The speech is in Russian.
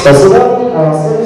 Спасибо.